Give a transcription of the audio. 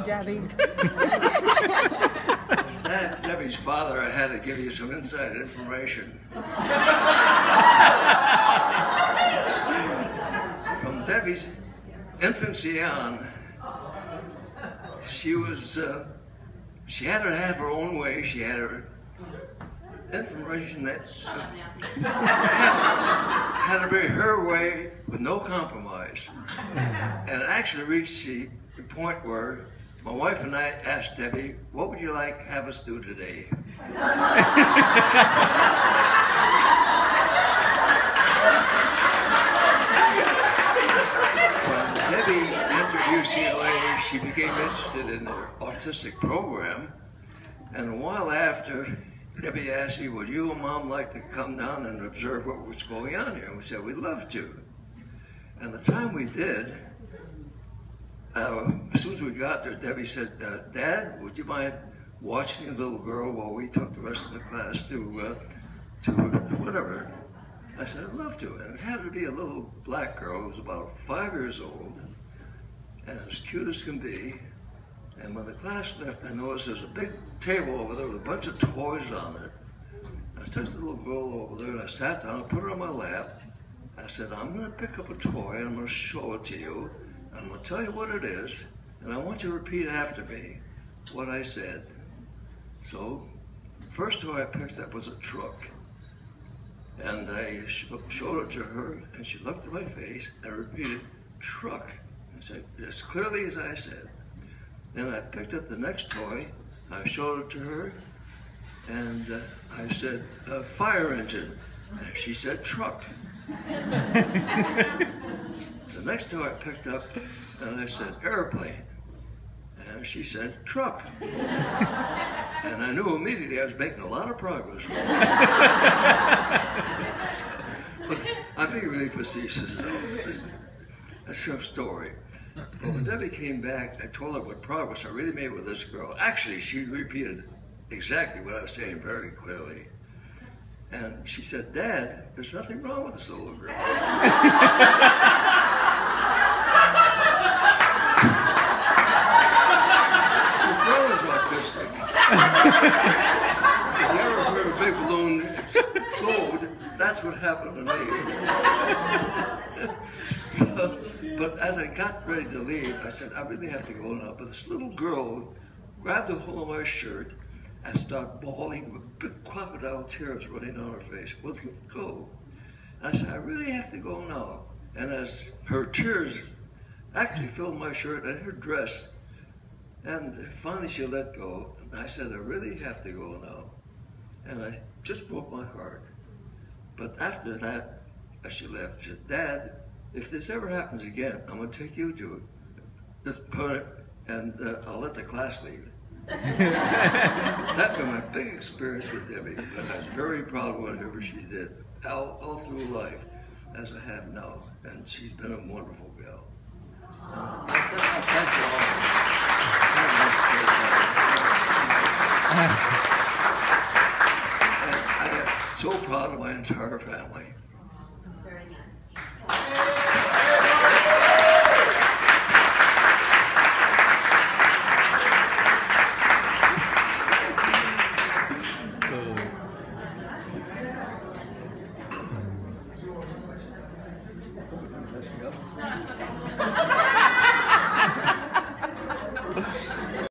Debbie. That Debbie's father, I had to give you some inside information. From Debbie's infancy on, she was, uh, she had to have her own way. She had her information that had to be her way with no compromise. And it actually reached the point where my wife and I asked Debbie, what would you like have us do today? When Debbie entered UCLA, she became interested in the autistic program. And a while after, Debbie asked me, would you and mom like to come down and observe what was going on here? And we said, we'd love to. And the time we did, uh, as soon as we got there, Debbie said, uh, Dad, would you mind watching the little girl while we took the rest of the class to, uh, to whatever? I said, I'd love to. And it had to be a little black girl who was about five years old and as cute as can be. And when the class left, I noticed there's a big table over there with a bunch of toys on it. I took the little girl over there and I sat down, put her on my lap. I said, I'm going to pick up a toy and I'm going to show it to you. I'm going to tell you what it is, and I want you to repeat after me what I said. So, first toy I picked up was a truck. And I showed it to her, and she looked at my face and repeated, truck. I said, as clearly as I said. Then I picked up the next toy, I showed it to her, and uh, I said, fire engine. And she said, truck. The next toy I picked up, and I said, airplane. And she said, truck. and I knew immediately I was making a lot of progress. but I'm being really facetious, though. It's- That's some story. But when Debbie came back, I told her what progress I really made with this girl. Actually, she repeated exactly what I was saying very clearly. And she said, Dad, there's nothing wrong with this little girl. The girl is autistic. if you ever heard a big balloon explode, that's what happened to me. so, but as I got ready to leave, I said, I really have to go now. But this little girl grabbed a hold of my shirt and started bawling with big crocodile tears running down her face. Well, go. And I said, I really have to go now. And as her tears actually filled my shirt and her dress, and finally she let go. And I said, I really have to go now. And I just broke my heart. But after that, as she left, she said, Dad, if this ever happens again, I'm going to take you to this parent and uh, I'll let the class leave. that was my big experience with Debbie, but I'm very proud of whatever she did all, all through life, as I have now. And she's been a wonderful gal. Uh, I I thank you all. And I am so proud of entire family. Yep.